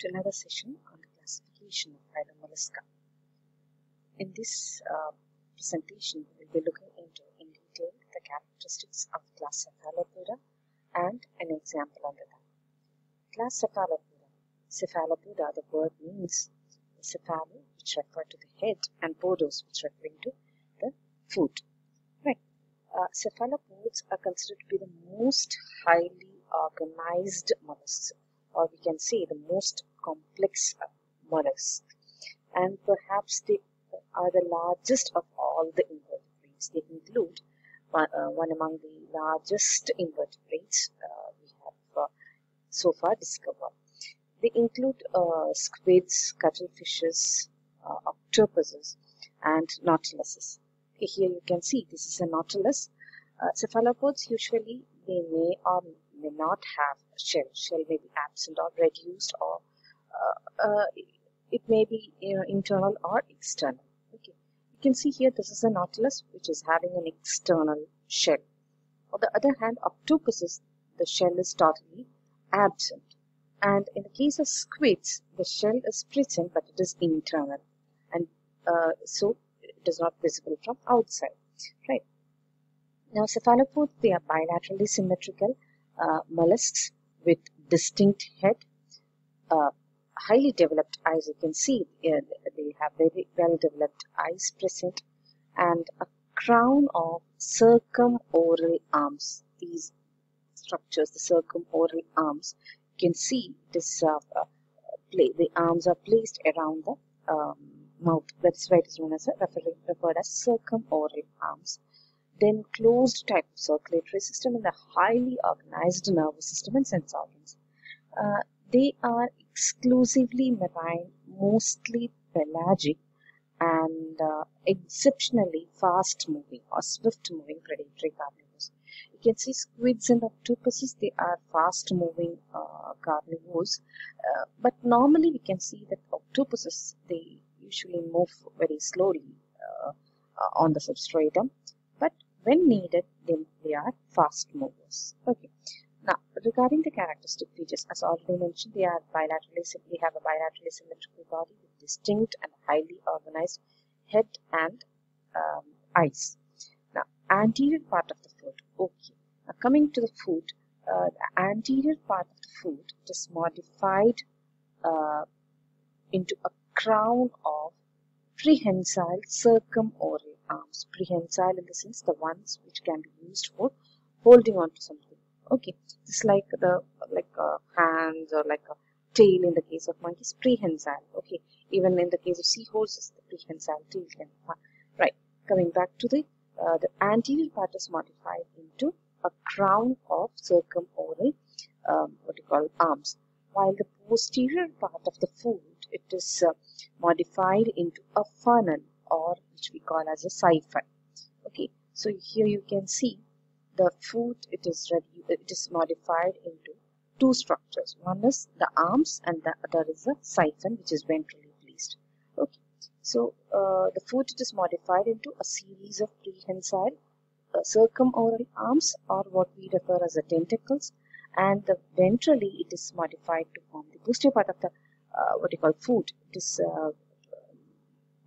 to another session on the classification of Phylum Mollusca. In this uh, presentation, we will be looking into in detail the characteristics of class Cephalopoda and an example under that. Class Cephalopoda. Cephalopoda, the word means cephalo, which refer to the head, and podos, which referring to the foot. Right. Uh, cephalopods are considered to be the most highly organized mollusks or we can say the most complex mollusks and perhaps they are the largest of all the invertebrates. They include one, uh, one among the largest invertebrates uh, we have uh, so far discovered. They include uh, squids cuttlefishes uh, octopuses and nautiluses. Here you can see this is a nautilus. Uh, cephalopods usually they may or may not have a shell. Shell may be absent or reduced or uh, uh, it may be you know, internal or external. Okay, you can see here this is a nautilus which is having an external shell. On the other hand, octopuses, the shell is totally absent. And in the case of squids, the shell is present but it is internal and uh, so it is not visible from outside. Right. Now cephalopods, they are bilaterally symmetrical uh, mollusks with distinct head, uh, highly developed eyes. You can see uh, they have very well developed eyes present and a crown of circumoral arms. These structures, the circumoral arms, you can see this uh, uh, play, the arms are placed around the um, mouth. That's why it is known as a referred, referred as circumoral arms then closed type of circulatory system and the highly organized nervous system and sense organs. Uh, they are exclusively marine, mostly pelagic, and uh, exceptionally fast moving or swift moving predatory carnivores. You can see squids and octopuses, they are fast moving uh, carnivores, uh, but normally we can see that octopuses, they usually move very slowly uh, uh, on the substratum but when needed, then they are fast movers. Okay. Now, regarding the characteristic features, as already mentioned, they are bilaterally, they have a bilaterally symmetrical body with distinct and highly organized head and um, eyes. Now, anterior part of the foot. Okay. Now, coming to the foot, uh, the anterior part of the foot is modified uh, into a crown of prehensile circumoral arms. Prehensile in the sense the ones which can be used for holding on to something. Okay, just like the like uh, hands or like a tail in the case of monkeys, prehensile. Okay, even in the case of seahorses, the prehensile tail can. Right, coming back to the uh, the anterior part is modified into a crown of circumoral um, what you call arms, while the posterior part of the foot it is uh, modified into a funnel or which we call as a siphon. Okay. So here you can see the foot it is ready it is modified into two structures one is the arms and the other is a siphon which is ventrally placed okay so uh, the foot it is modified into a series of prehensile uh, circumoral arms or what we refer as the tentacles and the ventrally it is modified to form the posterior part of the uh, what you call foot. It is uh,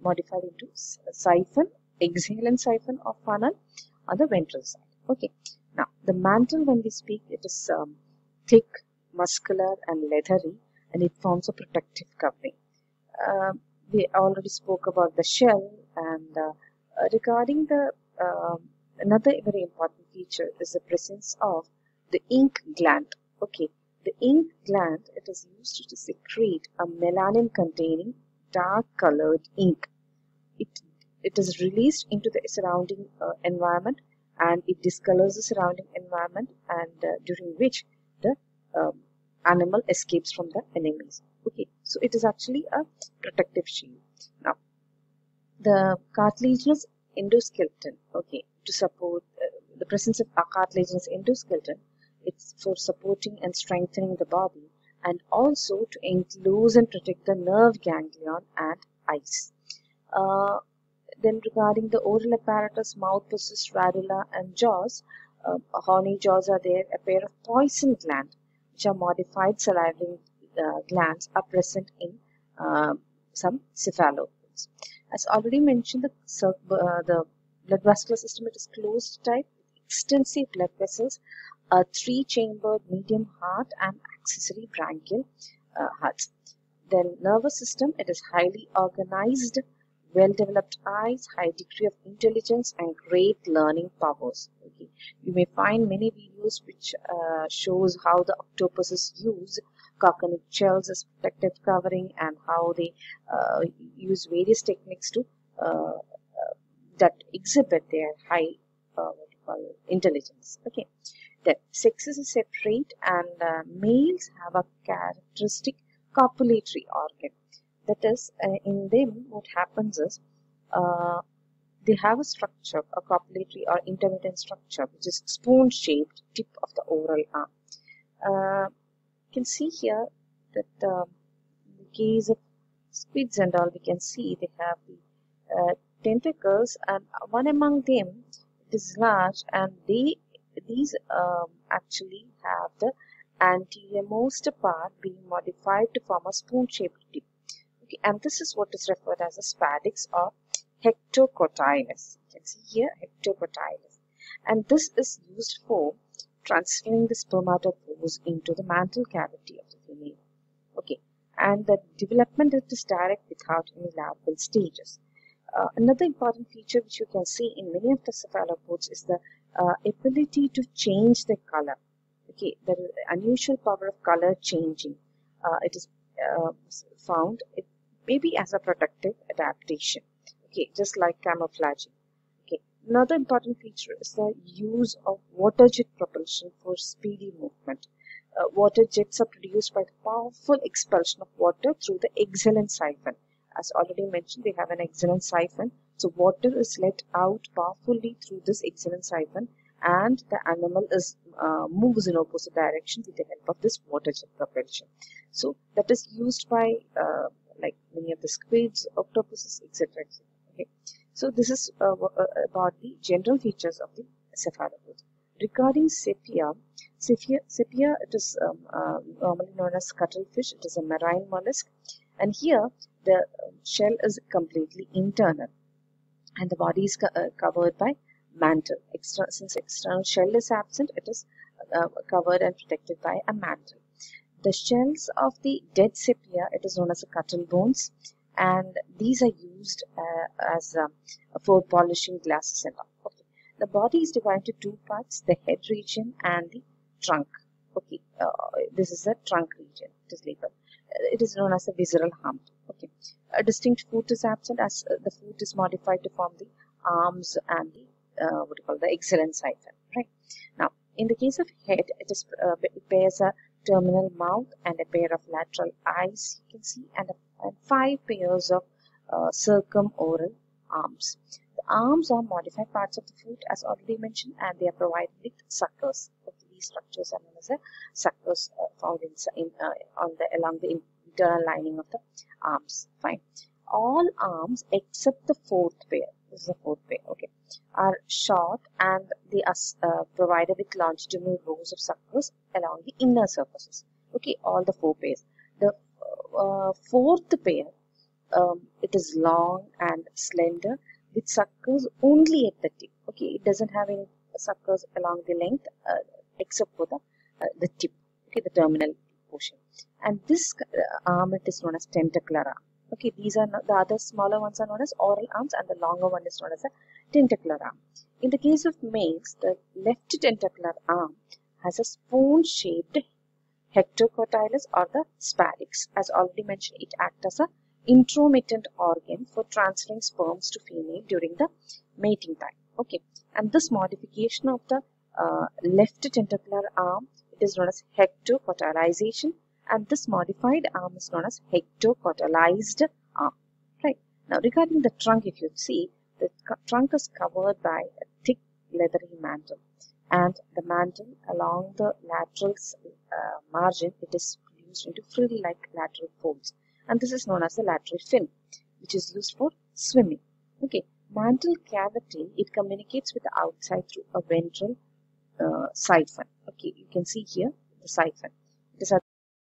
modified into siphon, exhalent siphon or funnel on the ventral side. Okay. Now, the mantle, when we speak, it is um, thick, muscular, and leathery, and it forms a protective covering. Uh, we already spoke about the shell, and uh, regarding the uh, another very important feature is the presence of the ink gland. Okay, the ink gland, it is used to secrete a melanin containing dark colored ink. It, it is released into the surrounding uh, environment and it discolors the surrounding environment and uh, during which the um, animal escapes from the enemies. Okay, so it is actually a protective shield. Now, the cartilaginous endoskeleton, okay, to support uh, the presence of a cartilaginous endoskeleton it's for supporting and strengthening the body and also to enclose and protect the nerve ganglion and eyes. Uh, then regarding the oral apparatus, mouth possesses radula and jaws. Uh, horny jaws are there, a pair of poison gland which are modified salivary, uh, glands are present in uh, some cephalopods. As already mentioned, the, uh, the blood vascular system it is closed type, extensive blood vessels, a three-chambered median heart, and accessory branchial uh, hearts. Then nervous system it is highly organized, well-developed eyes, high degree of intelligence, and great learning powers. Okay, you may find many videos which uh, shows how the octopuses use coccynic shells as protective covering and how they uh, use various techniques to uh, uh that exhibit their high uh, intelligence. Okay, then sexes are separate and uh, males have a characteristic copulatory organ. That is, in them, what happens is they have a structure, a copulatory or intromittent structure, which is spoon-shaped tip of the oral arm. Uh, you can see here that um, in the case of squids and all, we can see they have the uh, tentacles, and one among them is large, and they these um, actually have the anterior-most part being modified to form a spoon-shaped tip. And this is what is referred as a spadix or hectocotylus. You can see here hectocotylus. And this is used for transferring the spermatophores into the mantle cavity of the female. Okay, and the development is direct without any larval stages. Uh, another important feature which you can see in many of the cephalopods is the uh, ability to change the color. Okay, the unusual power of color changing. Uh, it is uh, found it maybe as a protective adaptation. Okay, just like camouflaging. Okay, another important feature is the use of water jet propulsion for speedy movement. Uh, water jets are produced by the powerful expulsion of water through the exhalent siphon. As already mentioned, they have an exhalent siphon. So water is let out powerfully through this exhalent siphon and the animal is uh, moves in opposite direction with the help of this water jet propulsion. So that is used by uh, like many of the squids, octopuses, etc. Okay. So this is uh, uh, about the general features of the cephalopods. Regarding sepia, sepia, sepia it is um, uh, normally known as cuttlefish. It is a marine mollusk, and here the shell is completely internal, and the body is co uh, covered by mantle. Extra, since external shell is absent, it is uh, covered and protected by a mantle. The shells of the dead sepia, it is known as the cuttle bones, and these are used uh, as um, for polishing glasses and all. Okay. The body is divided into two parts, the head region and the trunk. Okay, uh, this is the trunk region. It is labeled. It is known as the visceral hump. Okay, a distinct foot is absent as uh, the foot is modified to form the arms and the uh, what do you call the exhalent siphon. Right now, in the case of head, it is uh, it bears a terminal mouth and a pair of lateral eyes. You can see and, a, and five pairs of uh, circumoral arms. The arms are modified parts of the foot, as already mentioned, and they are provided with suckers. These structures are known as the suckers uh, found in, in uh, on the along the internal lining of the arms. Fine. All arms except the fourth pair this is the fourth pair, okay, are short and they are uh, provided with longitudinal rows of suckers along the inner surfaces. Okay, all the four pairs. The uh, fourth pair, um, it is long and slender with suckers only at the tip. Okay, it doesn't have any suckers along the length uh, except for the, uh, the tip, okay, the terminal portion. And this uh, arm, it is known as tentacular arm. Okay, these are the other smaller ones are known as oral arms and the longer one is known as a tentacular arm. In the case of males, the left tentacular arm has a spoon-shaped hectocotylus or the spadix. As already mentioned, it acts as a intromittent organ for transferring sperms to female during the mating time. Okay, and this modification of the uh, left tentacular arm it is known as hectocotylization and this modified arm is known as hectocotylized arm. Right. Now regarding the trunk, if you see, the trunk is covered by a thick leathery mantle and the mantle along the lateral uh, margin, it is produced into frill-like lateral folds and this is known as the lateral fin which is used for swimming. Okay, mantle cavity, it communicates with the outside through a ventral uh, siphon. Okay, you can see here the siphon.